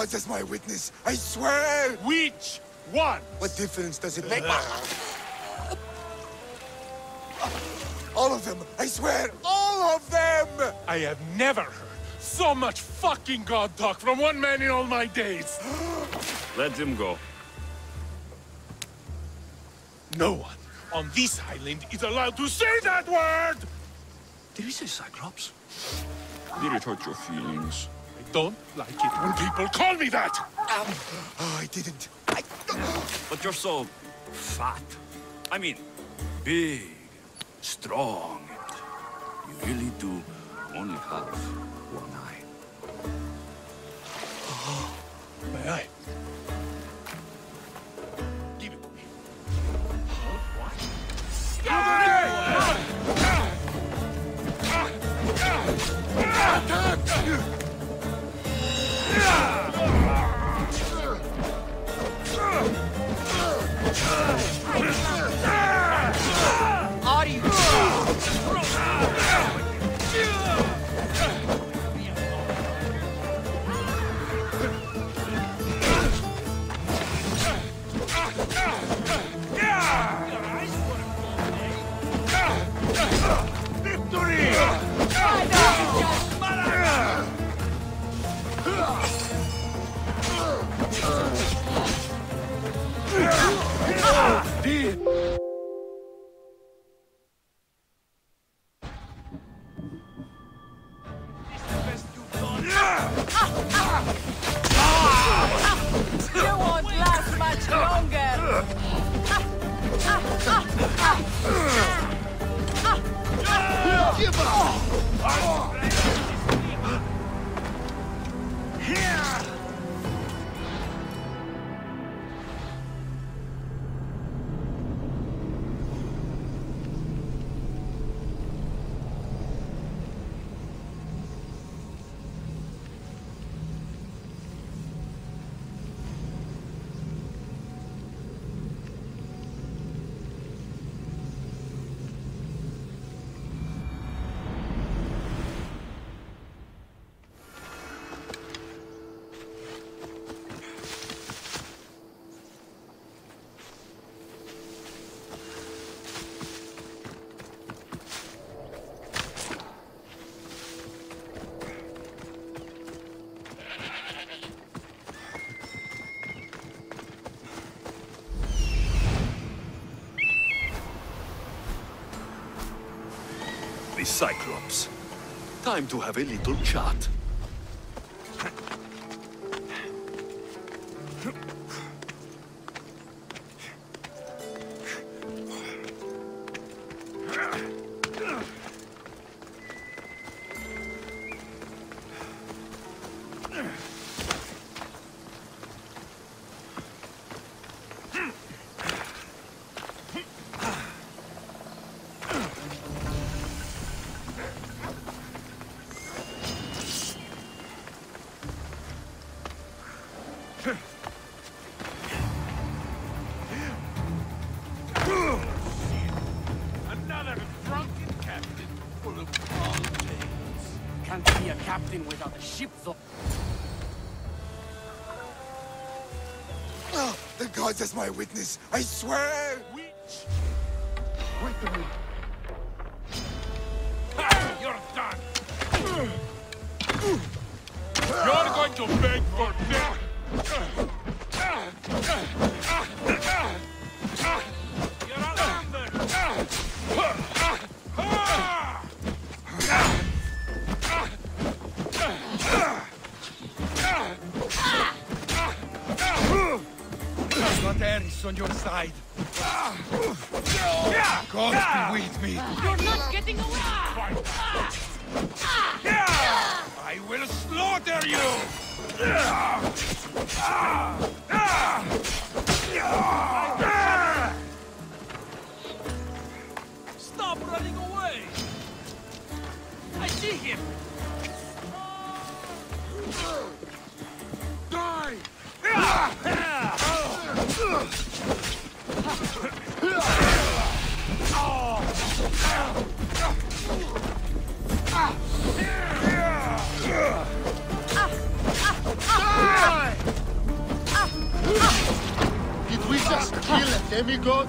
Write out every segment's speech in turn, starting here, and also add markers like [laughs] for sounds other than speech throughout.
gods as my witness, I swear! Which one? What difference does it make? All of them! I swear, all of them! I have never heard so much fucking god talk from one man in all my days. [gasps] Let him go. No one on this island is allowed to say that word! Did he say Cyclops? Did it hurt your feelings? I don't like it when people call me that! Oh, I didn't. I... But you're so... fat. I mean, big, strong. You really do only have one eye. May I? Give it to me. Are Cyclops. Time to have a little chat. Can't be a captain without a ship, though. Oh, the gods as my witness, I swear! Which? Wait a minute. Ah, you're done! You're going to beg for death! God be with me. You're not getting away! I will slaughter you! Stop running away! I see him! Die! [laughs] [laughs] Did we just kill a demigod?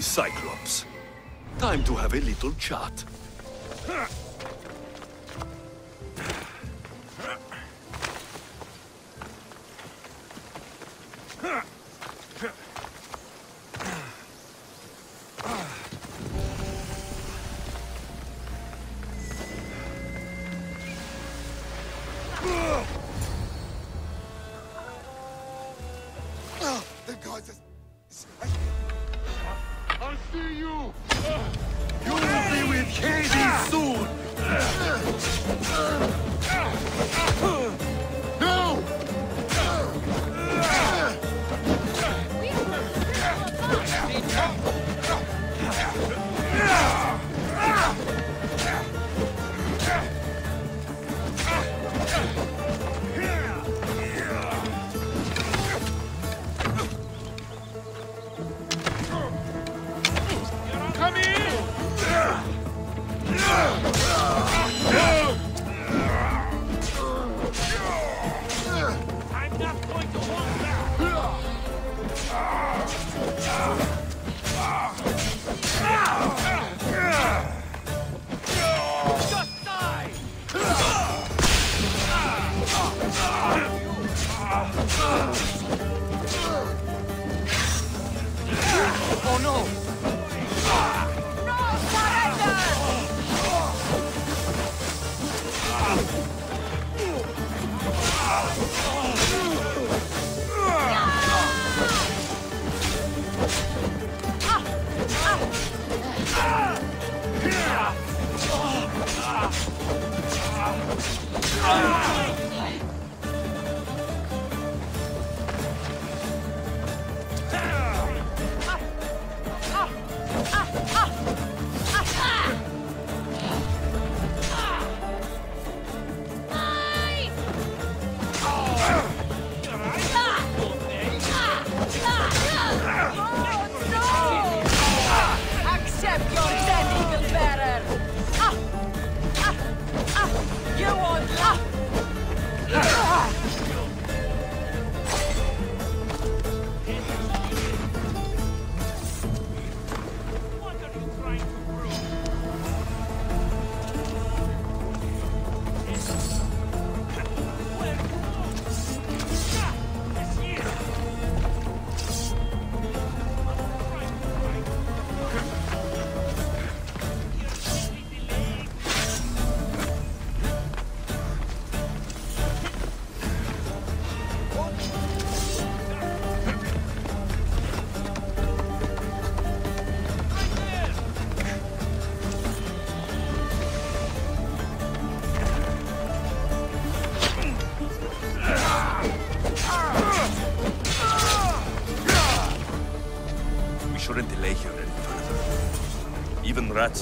Cyclops. Time to have a little chat. Uh.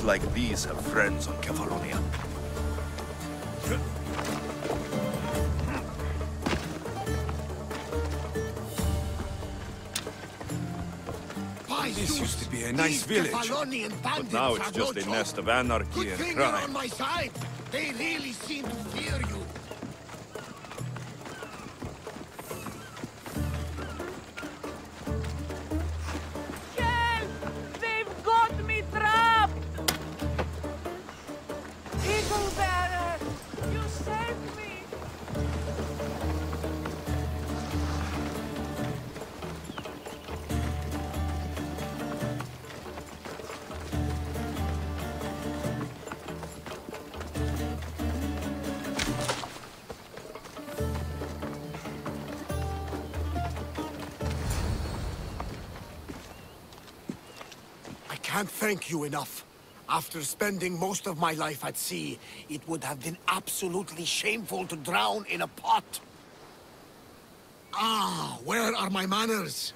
Like these have friends on Kefalonia. This used to be a nice village, but now it's just a nest of anarchy and crime. They really seem to fear can't thank you enough. After spending most of my life at sea, it would have been absolutely shameful to drown in a pot. Ah, where are my manners?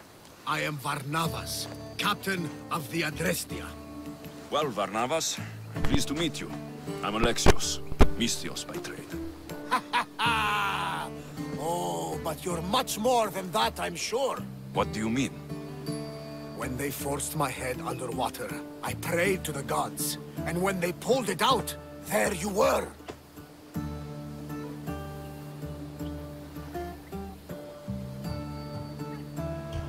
I am Varnavas, captain of the Adrestia. Well, Varnavas, I'm pleased to meet you. I'm Alexios, Misthios by trade. Ah! Oh, but you're much more than that, I'm sure. What do you mean? When they forced my head underwater, I prayed to the gods. And when they pulled it out, there you were.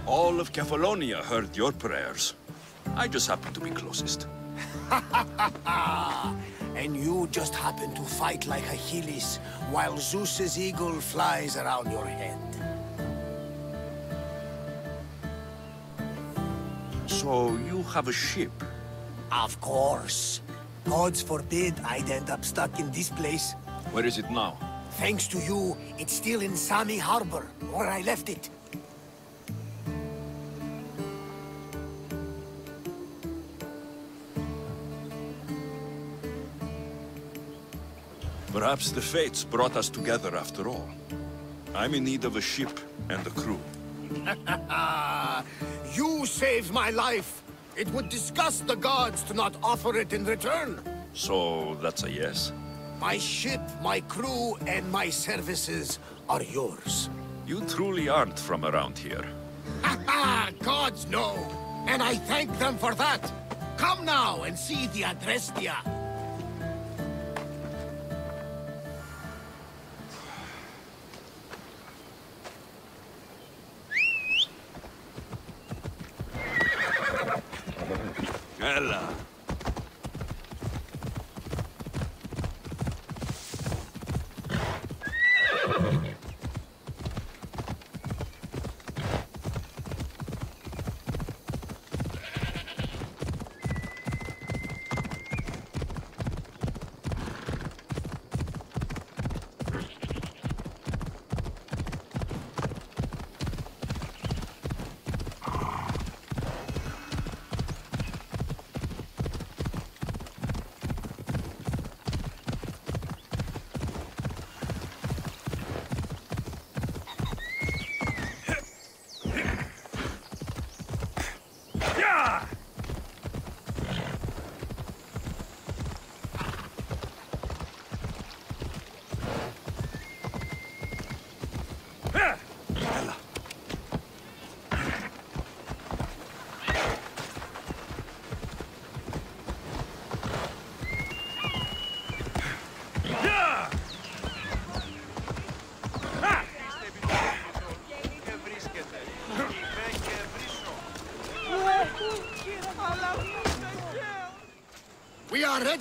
All of Kefalonia heard your prayers. I just happened to be closest. [laughs] And you just happen to fight like Achilles, while Zeus's eagle flies around your head. So you have a ship? Of course. Gods forbid I'd end up stuck in this place. Where is it now? Thanks to you, it's still in Sami Harbor, where I left it. Perhaps the fates brought us together after all. I'm in need of a ship and a crew. [laughs] You saved my life. It would disgust the gods to not offer it in return. So that's a yes? My ship, my crew, and my services are yours. You truly aren't from around here. Ha ha! Gods know! And I thank them for that! Come now and see the Adrestia! bella!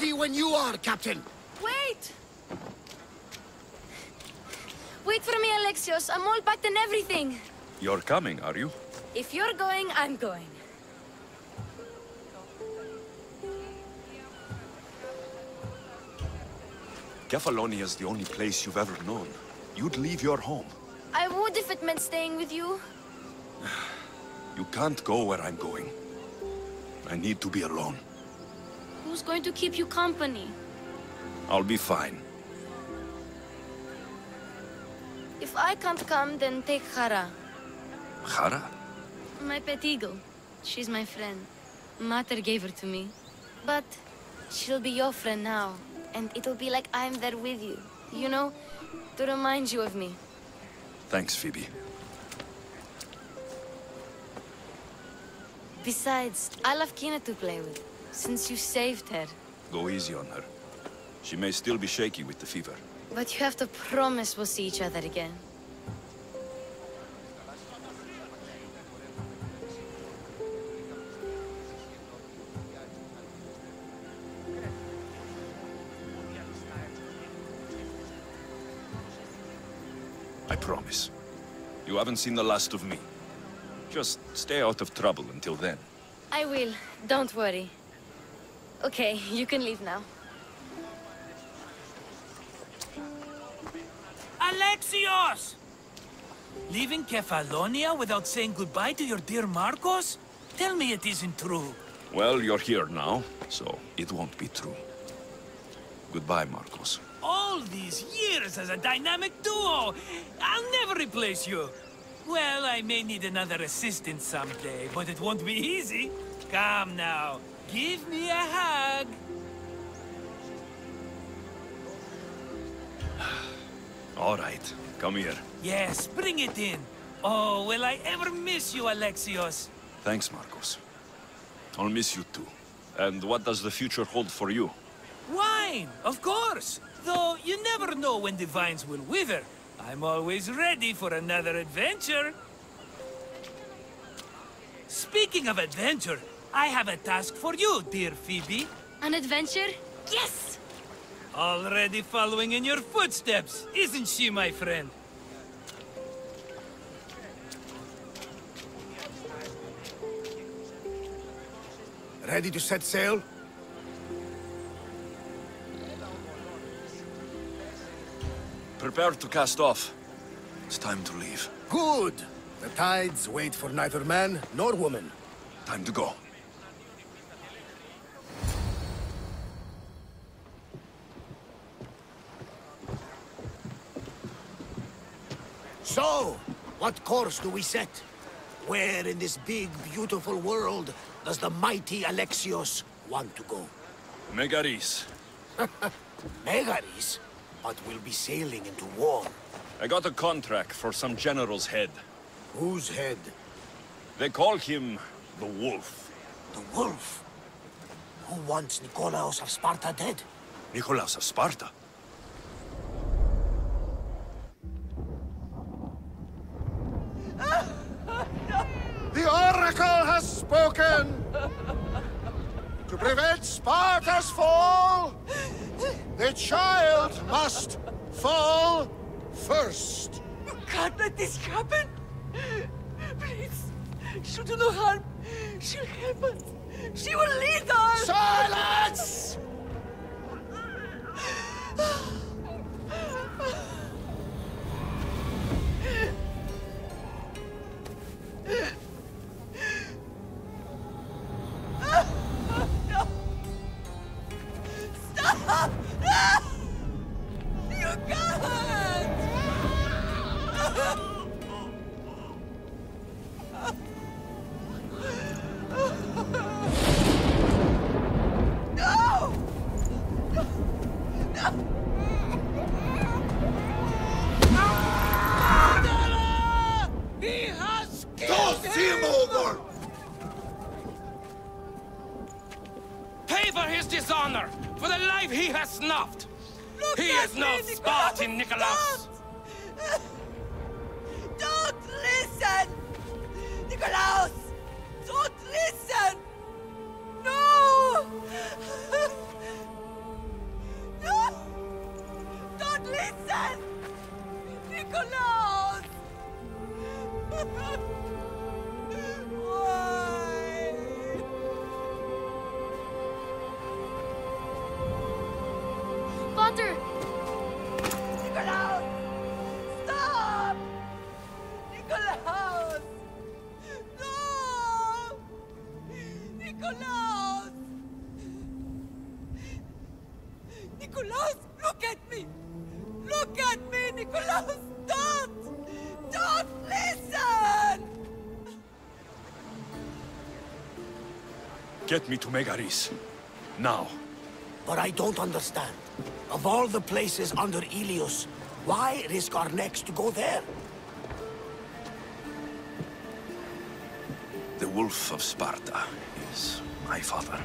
Ready when you are, Captain! Wait! Wait for me, Alexios. I'm all packed and everything. You're coming, are you? If you're going, I'm going. Kefalonia is the only place you've ever known. You'd leave your home. I would if it meant staying with you. [sighs] You can't go where I'm going. I need to be alone. Who's going to keep you company? I'll be fine. If I can't come, then take Hara, Hara? my pet eagle. She's my friend. Mater gave her to me. But she'll be your friend now, and it'll be like I'm there with you. You know, to remind you of me. Thanks, Phoebe. Besides, I love Kina to play with, since you saved her. Go easy on her. She may still be shaky with the fever. But you have to promise we'll see each other again. I promise. You haven't seen the last of me. Just stay out of trouble until then. I will. Don't worry. Okay, you can leave now. Alexios! Leaving Kefalonia without saying goodbye to your dear Markos? Tell me it isn't true. Well, you're here now, so it won't be true. Goodbye, Markos. All these years as a dynamic duo! I'll never replace you! Well, I may need another assistant someday, but it won't be easy. Come now, give me a hug. [sighs] All right, come here. Yes, bring it in. Oh, will I ever miss you, Alexios? Thanks, Markos. I'll miss you too. And what does the future hold for you? Wine, of course. Though you never know when the vines will wither. I'm always ready for another adventure. Speaking of adventure, I have a task for you, dear Phoebe. An adventure? Yes! Already following in your footsteps, isn't she, my friend? Ready to set sail? Prepare to cast off. It's time to leave. Good! The tides wait for neither man nor woman. Time to go. So, what course do we set? Where in this big, beautiful world does the mighty Alexios want to go? Megaris. [laughs] Megaris? But we'll be sailing into war. I got a contract for some general's head. Whose head? They call him the Wolf. The wolf? Who wants Nikolaos of Sparta dead? Nikolaos of Sparta. Spoken! to prevent Sparta's fall, the child must fall first. You can't let this happen! Please, she'll do no harm. She'll help us. She will lead us! Silence! His dishonor, for the life he has snuffed. Look he is no me, Spartan, Nikolaos. Don't! Don't listen! Nikolaos! Don't listen! No! [laughs] No! Don't listen! Nikolaos! [laughs] Nikolaos! Nikolaos, look at me! Look at me, Nikolaos! Don't! Don't listen! Get me to Megaris. Now. But I don't understand. Of all the places under Ilios, why risk our necks to go there? Wolf of Sparta is my father.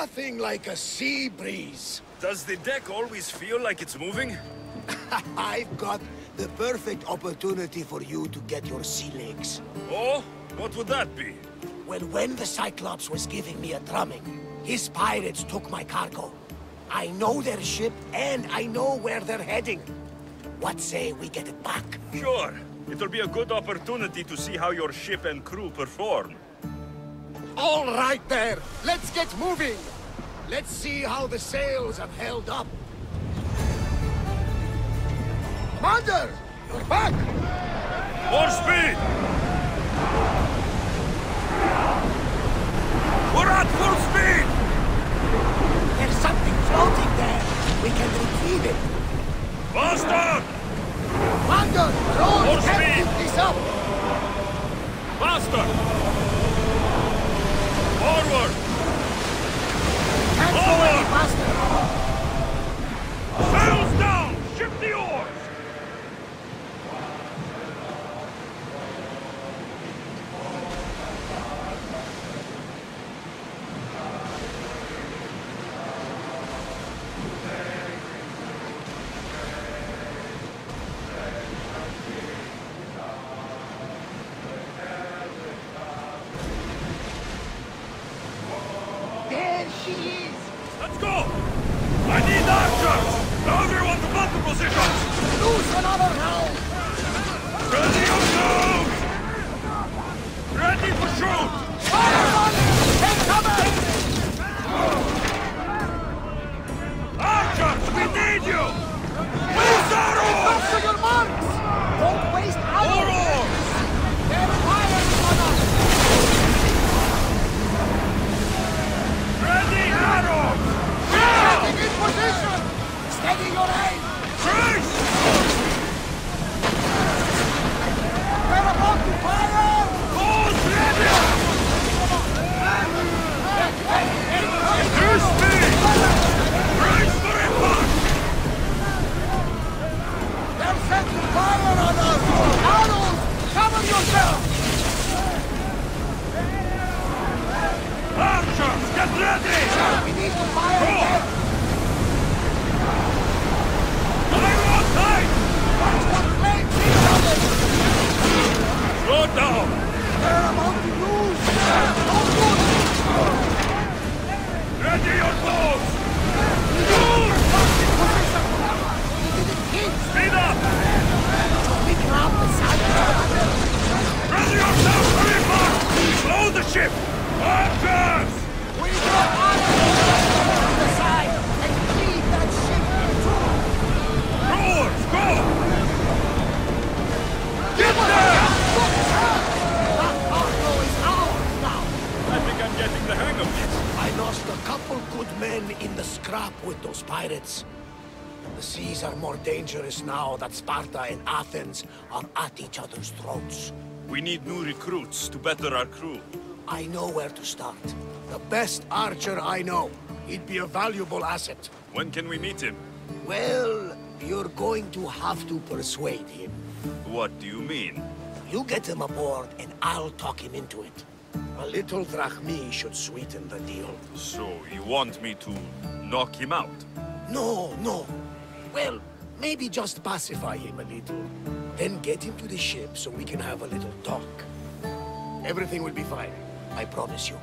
Nothing like a sea breeze. Does the deck always feel like it's moving? [laughs] I've got the perfect opportunity for you to get your sea legs. Oh, what would that be? Well, when the Cyclops was giving me a drumming, his pirates took my cargo. I know their ship, and I know where they're heading. What say we get it back? Sure. It'll be a good opportunity to see how your ship and crew perform. All right there, let's get moving. Let's see how the sails have held up. Commander, we're back. More speed! We're at full speed! There's something floating there. We can retrieve it. Faster! Commander, Lord, More speed. keep this up. Faster! Forward! Forward. Sails down! Ship the oars! Other's throats. We need new recruits to better our crew. I know where to start. The best archer I know. He'd be a valuable asset. When can we meet him? Well, you're going to have to persuade him. What do you mean? You get him aboard and I'll talk him into it. A little drachmi should sweeten the deal. So, you want me to knock him out? No, no. Well, maybe just pacify him a little. Then get him to the ship so we can have a little talk. Everything will be fine. I promise you.